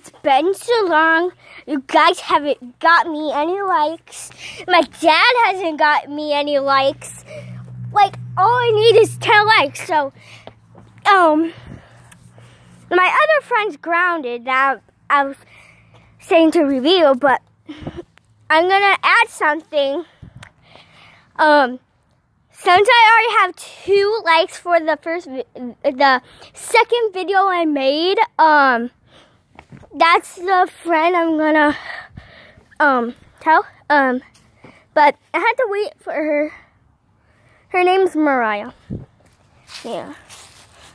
It's been so long. You guys haven't got me any likes. My dad hasn't got me any likes. Like all I need is 10 likes. So, um, my other friend's grounded that I was saying to reveal, but I'm gonna add something. Um, since I already have two likes for the first, the second video I made, um, that's the friend I'm gonna, um, tell. Um, but I had to wait for her. Her name's Mariah. Yeah.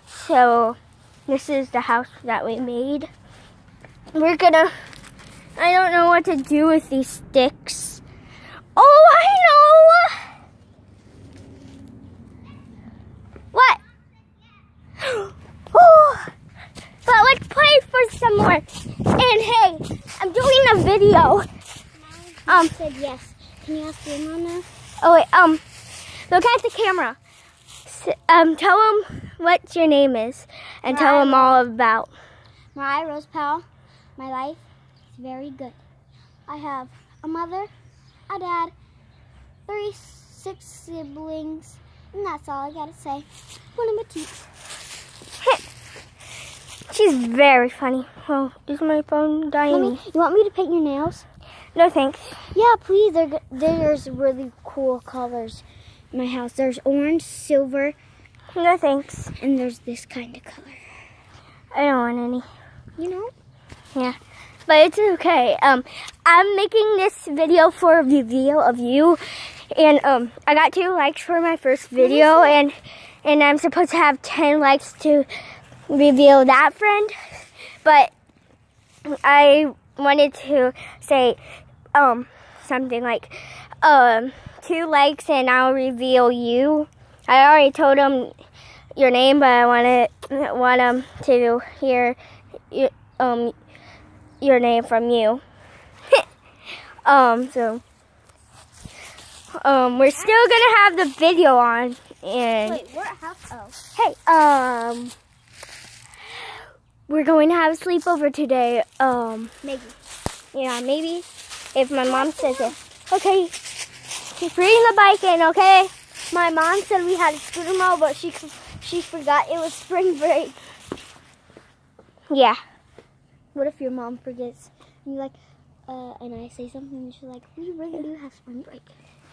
So, this is the house that we made. We're gonna, I don't know what to do with these sticks. Oh, I know! What? Oh, but let's play for some more. And hey, I'm doing a video. Um, said yes. Can you ask your mom now? Oh wait, um, look at the camera. Um, tell them what your name is, and tell them all about. Mariah Rose Powell. My life is very good. I have a mother, a dad, three, six siblings, and that's all I gotta say. One of my teeth. She's very funny. Oh, is my phone dying? Mommy, you want me to paint your nails? No thanks. Yeah, please. They're, there's really cool colors in my house. There's orange, silver, No thanks. and there's this kind of color. I don't want any. You know? Yeah, but it's okay. Um, I'm making this video for a review of you, and um, I got two likes for my first video, and and I'm supposed to have ten likes to reveal that friend, but I wanted to say um something like um two likes and I'll reveal you. I already told him your name, but I wanted want him to hear your, um your name from you. um, so um, we're still gonna have the video on, and Wait, what house? Oh. hey, um, we're going to have a sleepover today. Um, Maybe. yeah, maybe if my mom says it. Okay, bring the bike in, okay? My mom said we had a scooter mall, but she she forgot it was spring break. Yeah. What if your mom forgets? And you're like, uh, and I say something, and she's like, we really do have spring break.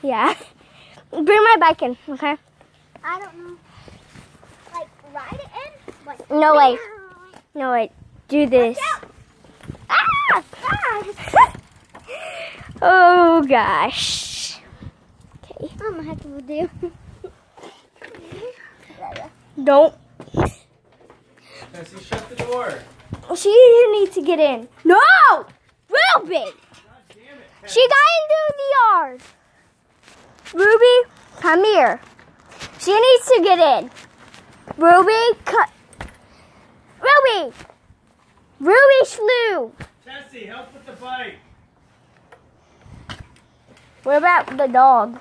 Yeah. Bring my bike in, okay? I don't know. Like, ride it in? Like, No way. No, wait. Do this. Ah! Ah! Oh, gosh. Okay. I'm going to have to deal. Don't. Jesse, shut the door. She needs to get in. No! Ruby! God damn it. She got into the yard. Ruby, come here. She needs to get in. Ruby, cut. Ruby! Ruby Slew! Jesse, help with the bike. What about the dog?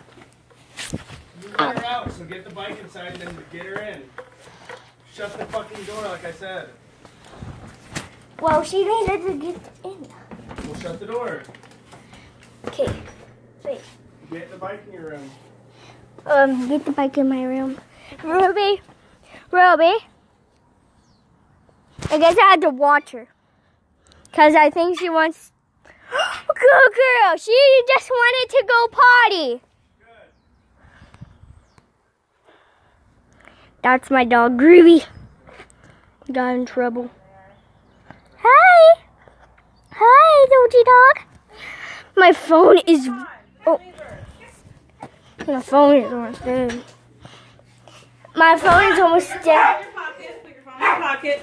You let her out, so get the bike inside and then get her in. Shut the fucking door like I said. Well, she needed to get in. We'll shut the door. Okay. Wait. Get the bike in your room. Um, get the bike in my room. Ruby, Ruby. I guess I had to watch her. Because I think she wants. Good girl. She just wanted to go potty. That's my dog, Groovy. Got in trouble. Hi. Hi, Doji dog. My phone is. Oh. My phone is almost dead. My phone is almost dead. Pocket.